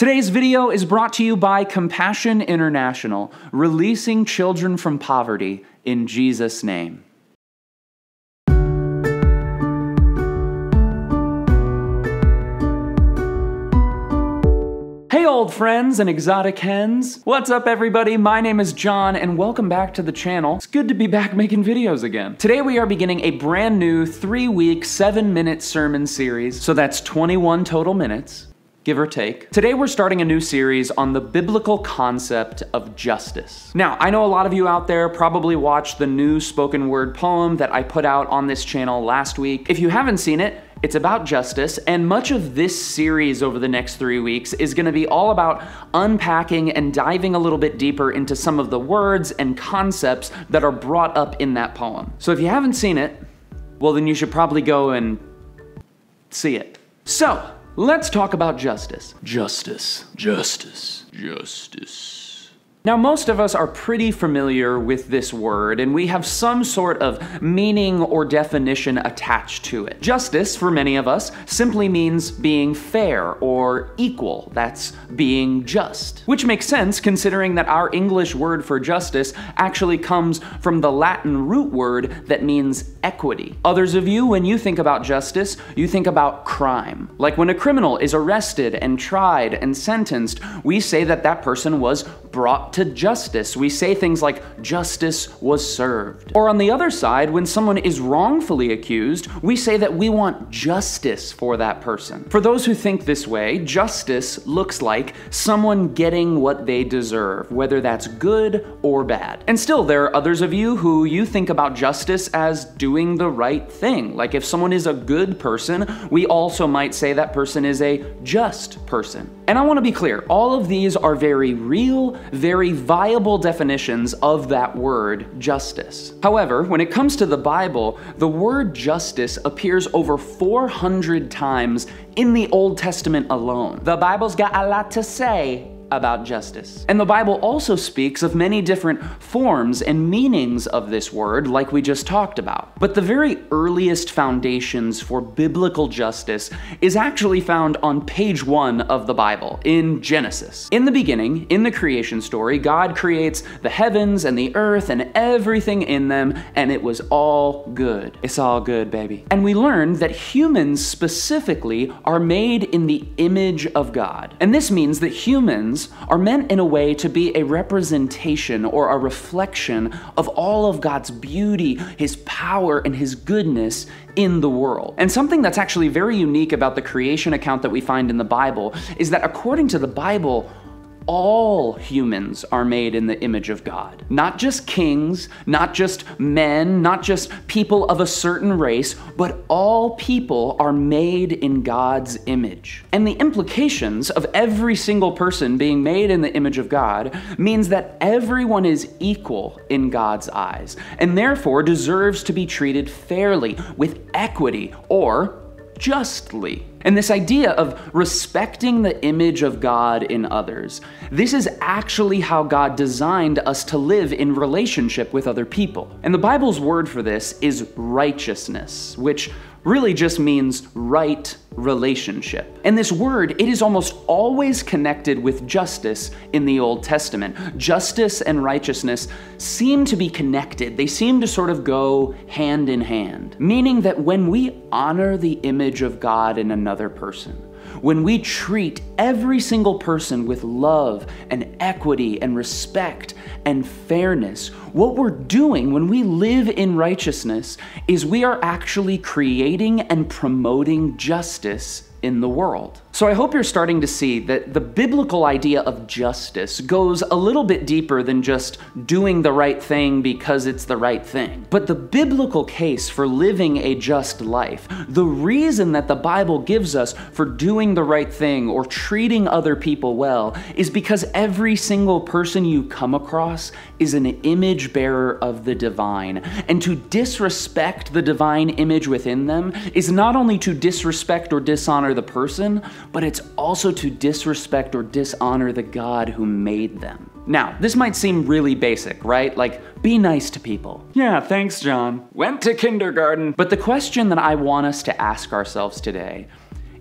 Today's video is brought to you by Compassion International, releasing children from poverty in Jesus' name. Hey old friends and exotic hens! What's up everybody? My name is Jon and welcome back to the channel. It's good to be back making videos again. Today we are beginning a brand new 3-week, 7-minute sermon series, so that's 21 total minutes give or take. Today we're starting a new series on the biblical concept of justice. Now, I know a lot of you out there probably watched the new spoken word poem that I put out on this channel last week. If you haven't seen it, it's about justice, and much of this series over the next three weeks is going to be all about unpacking and diving a little bit deeper into some of the words and concepts that are brought up in that poem. So if you haven't seen it, well, then you should probably go and see it. So, let's talk about justice. Justice. Justice. Justice. Now, most of us are pretty familiar with this word, and we have some sort of meaning or definition attached to it. Justice, for many of us, simply means being fair or equal. That's being just. Which makes sense considering that our English word for justice actually comes from the Latin root word that means equity. Others of you, when you think about justice, you think about crime. Like when a criminal is arrested and tried and sentenced, we say that that person was brought to justice. We say things like, justice was served. Or on the other side, when someone is wrongfully accused, we say that we want justice for that person. For those who think this way, justice looks like someone getting what they deserve, whether that's good or bad. And still, there are others of you who you think about justice as doing the right thing. Like if someone is a good person, we also might say that person is a just person. And I want to be clear, all of these are very real, very viable definitions of that word, justice. However, when it comes to the Bible, the word justice appears over 400 times in the Old Testament alone. The Bible's got a lot to say about justice. And the Bible also speaks of many different forms and meanings of this word, like we just talked about. But the very earliest foundations for biblical justice is actually found on page one of the Bible, in Genesis. In the beginning, in the creation story, God creates the heavens and the earth and everything in them, and it was all good. It's all good, baby. And we learn that humans specifically are made in the image of God. And this means that humans are meant in a way to be a representation or a reflection of all of God's beauty, His power, and His goodness in the world. And something that's actually very unique about the creation account that we find in the Bible is that according to the Bible, all humans are made in the image of God. Not just kings, not just men, not just people of a certain race, but all people are made in God's image. And the implications of every single person being made in the image of God means that everyone is equal in God's eyes, and therefore deserves to be treated fairly, with equity, or justly. And this idea of respecting the image of God in others, this is actually how God designed us to live in relationship with other people. And the Bible's word for this is righteousness, which really just means right relationship. And this word, it is almost always connected with justice in the Old Testament. Justice and righteousness seem to be connected. They seem to sort of go hand in hand, meaning that when we honor the image of God in another person, when we treat every single person with love and equity and respect and fairness, what we're doing when we live in righteousness is we are actually creating and promoting justice in the world. So I hope you're starting to see that the biblical idea of justice goes a little bit deeper than just doing the right thing because it's the right thing. But the biblical case for living a just life, the reason that the Bible gives us for doing the right thing or treating other people well, is because every single person you come across is an image bearer of the divine. And to disrespect the divine image within them is not only to disrespect or dishonor the person, but it's also to disrespect or dishonor the God who made them. Now, this might seem really basic, right? Like, be nice to people. Yeah, thanks, Jon. Went to kindergarten. But the question that I want us to ask ourselves today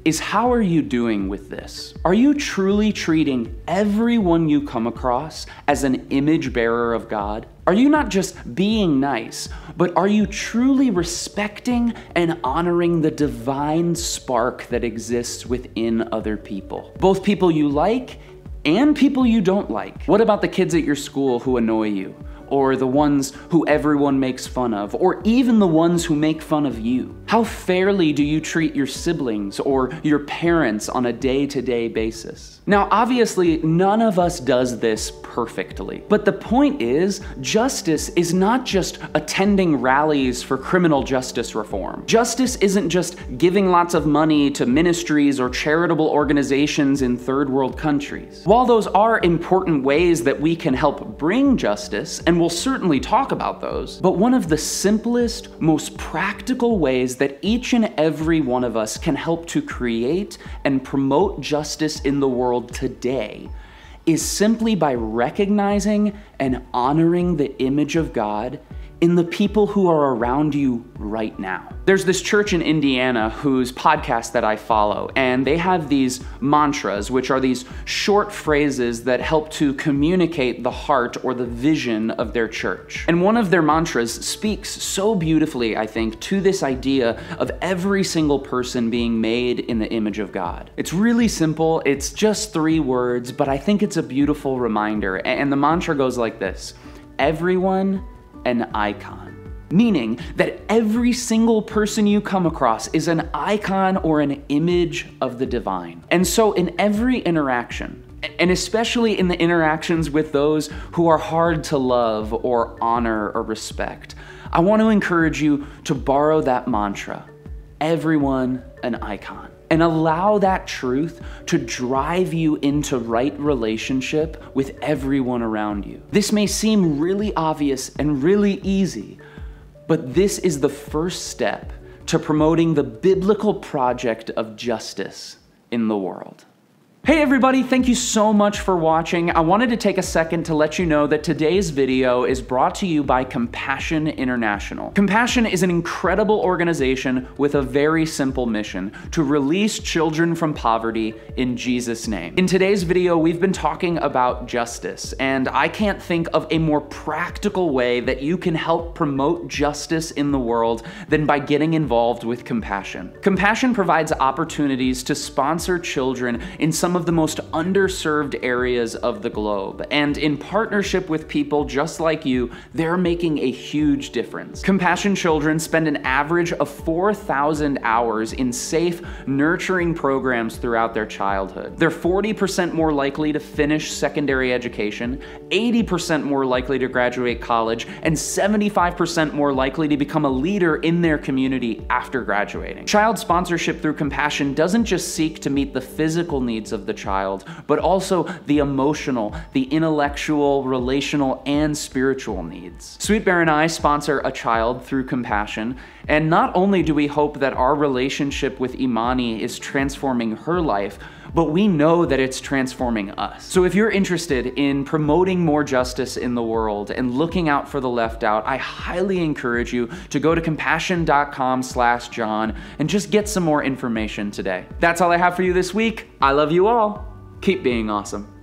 is how are you doing with this? Are you truly treating everyone you come across as an image bearer of God? Are you not just being nice, but are you truly respecting and honoring the divine spark that exists within other people? Both people you like and people you don't like. What about the kids at your school who annoy you? or the ones who everyone makes fun of, or even the ones who make fun of you? How fairly do you treat your siblings or your parents on a day to day basis? Now, obviously, none of us does this perfectly, but the point is, justice is not just attending rallies for criminal justice reform. Justice isn't just giving lots of money to ministries or charitable organizations in third world countries. While those are important ways that we can help bring justice, and we'll certainly talk about those. But one of the simplest, most practical ways that each and every one of us can help to create and promote justice in the world today is simply by recognizing and honoring the image of God in the people who are around you right now. There's this church in Indiana whose podcast that I follow, and they have these mantras, which are these short phrases that help to communicate the heart or the vision of their church. And one of their mantras speaks so beautifully, I think, to this idea of every single person being made in the image of God. It's really simple, it's just three words, but I think it's a beautiful reminder. And the mantra goes like this Everyone an icon. Meaning that every single person you come across is an icon or an image of the divine. And so, in every interaction, and especially in the interactions with those who are hard to love or honor or respect, I want to encourage you to borrow that mantra everyone an icon and allow that truth to drive you into right relationship with everyone around you. This may seem really obvious and really easy, but this is the first step to promoting the biblical project of justice in the world. Hey everybody, thank you so much for watching. I wanted to take a second to let you know that today's video is brought to you by Compassion International. Compassion is an incredible organization with a very simple mission, to release children from poverty in Jesus' name. In today's video, we've been talking about justice, and I can't think of a more practical way that you can help promote justice in the world than by getting involved with Compassion. Compassion provides opportunities to sponsor children in some some of the most underserved areas of the globe. And in partnership with people just like you, they're making a huge difference. Compassion Children spend an average of 4,000 hours in safe, nurturing programs throughout their childhood. They're 40% more likely to finish secondary education, 80% more likely to graduate college, and 75% more likely to become a leader in their community after graduating. Child sponsorship through Compassion doesn't just seek to meet the physical needs of of the child, but also the emotional, the intellectual, relational, and spiritual needs. Sweet Bear and I sponsor a child through compassion, and not only do we hope that our relationship with Imani is transforming her life, but we know that it's transforming us. So if you're interested in promoting more justice in the world and looking out for the left out, I highly encourage you to go to compassion.com slash Jon and just get some more information today. That's all I have for you this week. I love you all. Keep being awesome.